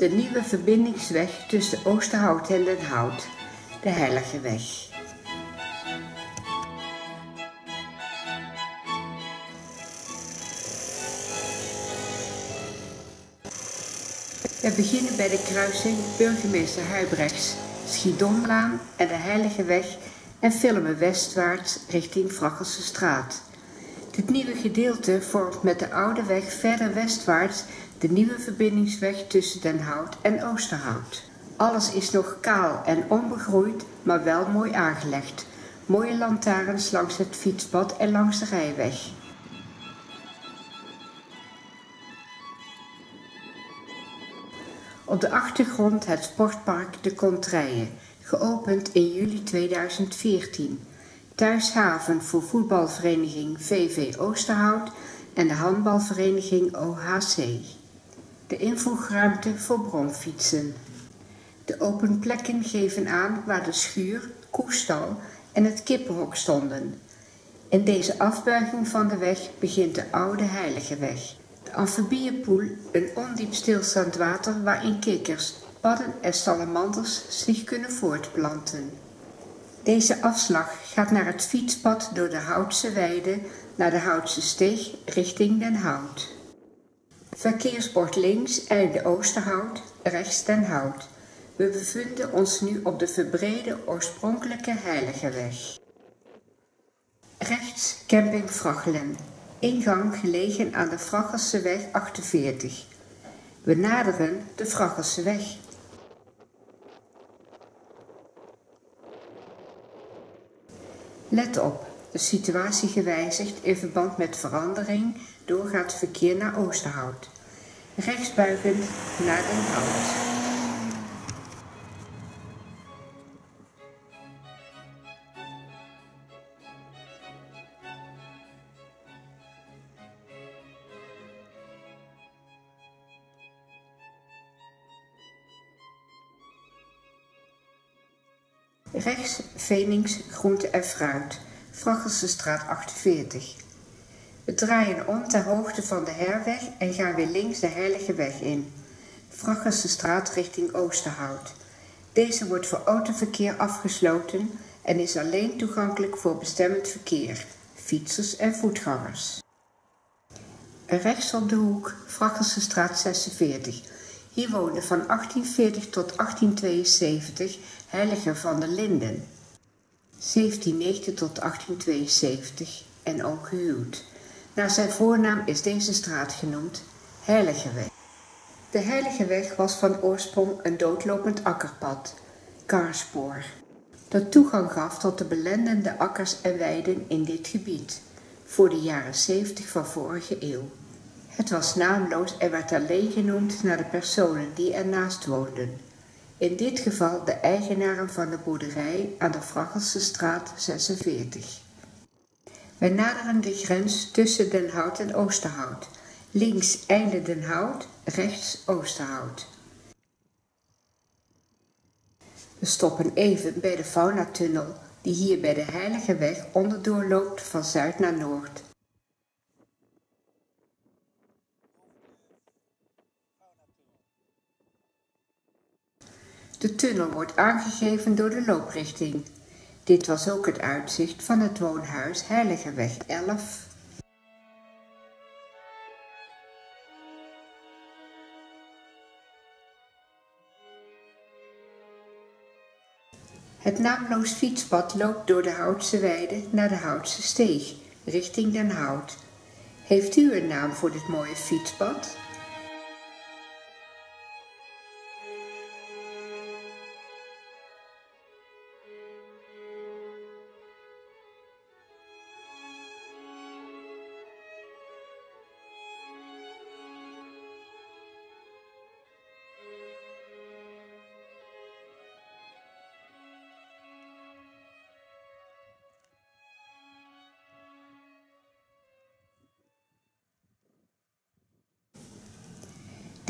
de nieuwe verbindingsweg tussen Oosterhout en Den Hout, de Heilige Weg. We beginnen bij de kruising Burgemeester Huibrechts, Schiedonlaan en de Heilige Weg en filmen westwaarts richting Vraggelse straat. Dit nieuwe gedeelte vormt met de oude weg verder westwaarts de nieuwe verbindingsweg tussen Den Hout en Oosterhout. Alles is nog kaal en onbegroeid, maar wel mooi aangelegd. Mooie lantaarns langs het fietspad en langs de rijweg. Op de achtergrond het sportpark De Contraille, geopend in juli 2014. Thuishaven voor voetbalvereniging VV Oosterhout en de handbalvereniging OHC. De invoegruimte voor bromfietsen. De open plekken geven aan waar de schuur, koestal en het kippenhok stonden. In deze afbuiging van de weg begint de oude Heilige Weg. De amfibieënpoel, een ondiep stilstaand water waarin kikkers, padden en salamanders zich kunnen voortplanten. Deze afslag gaat naar het fietspad door de Houtse Weide naar de Houtse Steeg richting Den Hout. Verkeersbord links einde Oosterhout, rechts Den Hout. We bevinden ons nu op de verbrede oorspronkelijke Heilige Weg. Rechts camping Vrachelen, ingang gelegen aan de Vraggelse weg 48. We naderen de Vraggelse weg. Let op, de situatie gewijzigd in verband met verandering doorgaat verkeer naar Oosterhout. Rechtsbuigend naar Den Hout. Rechts Venings Groente en Fruit, Straat 48. We draaien om ter hoogte van de herweg en gaan weer links de Heilige Weg in. Straat richting Oosterhout. Deze wordt voor autoverkeer afgesloten en is alleen toegankelijk voor bestemmend verkeer, fietsers en voetgangers. Rechts op de hoek Straat 46. Hier woonde van 1840 tot 1872 Heilige van der Linden. 1790 tot 1872 en ongehuwd. Naar zijn voornaam is deze straat genoemd Heiligeweg. De Heiligeweg was van oorsprong een doodlopend akkerpad, karspoor, dat toegang gaf tot de belendende akkers en weiden in dit gebied, voor de jaren 70 van vorige eeuw. Het was naamloos en werd alleen genoemd naar de personen die ernaast woonden. In dit geval de eigenaren van de boerderij aan de Vraggelse straat 46. Wij naderen de grens tussen Den Hout en Oosterhout. Links einde Den Hout, rechts Oosterhout. We stoppen even bij de faunatunnel die hier bij de Heilige Weg onderdoor loopt van zuid naar noord. De tunnel wordt aangegeven door de looprichting. Dit was ook het uitzicht van het woonhuis Heiligeweg 11. Het naamloos fietspad loopt door de Houtse Weide naar de Houtse Steeg, richting Den Hout. Heeft u een naam voor dit mooie fietspad?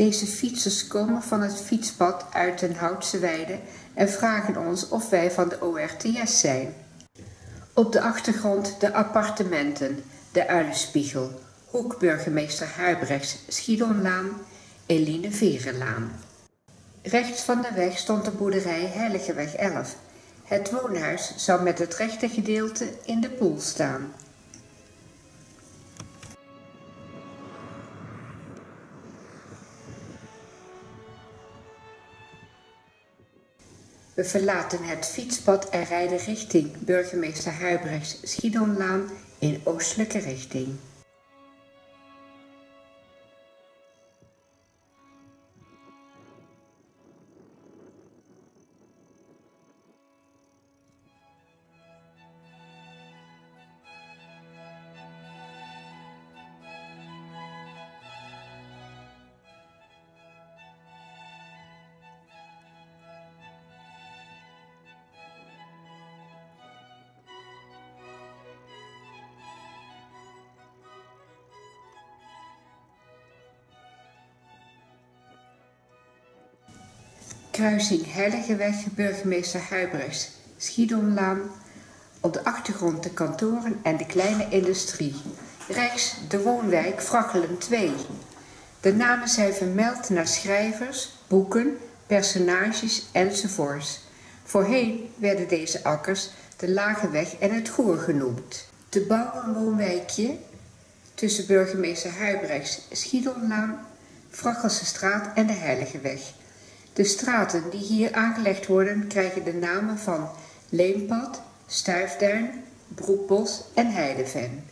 Deze fietsers komen van het fietspad uit den Houtse Weide en vragen ons of wij van de ORTS zijn. Op de achtergrond de appartementen, de Uilenspiegel, hoekburgemeester Huibrechts Schiedonlaan, Eline Verenlaan. Rechts van de weg stond de boerderij Heiligeweg 11. Het woonhuis zou met het rechte gedeelte in de poel staan. We verlaten het fietspad en rijden richting burgemeester Huibrechts Schiedonlaan in oostelijke richting. Kruising Heiligeweg, burgemeester Huibrechts, Schiedonlaan. Op de achtergrond de kantoren en de kleine industrie. Rechts de woonwijk Vraggelen 2. De namen zijn vermeld naar schrijvers, boeken, personages enzovoorts. Voorheen werden deze akkers de Lageweg en het Goer genoemd. Te bouwen woonwijkje tussen burgemeester Huibrechts, Schiedonlaan, Vraggelse straat en de Heiligeweg. De straten die hier aangelegd worden krijgen de namen van Leempad, Stuifduin, Broekbos en Heideven.